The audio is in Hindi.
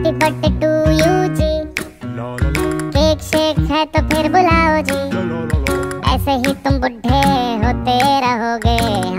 Happy birthday to you ji. Cake shake है तो फिर बुलाओ जी। ऐसे ही तुम बुढ़े होते रहोगे।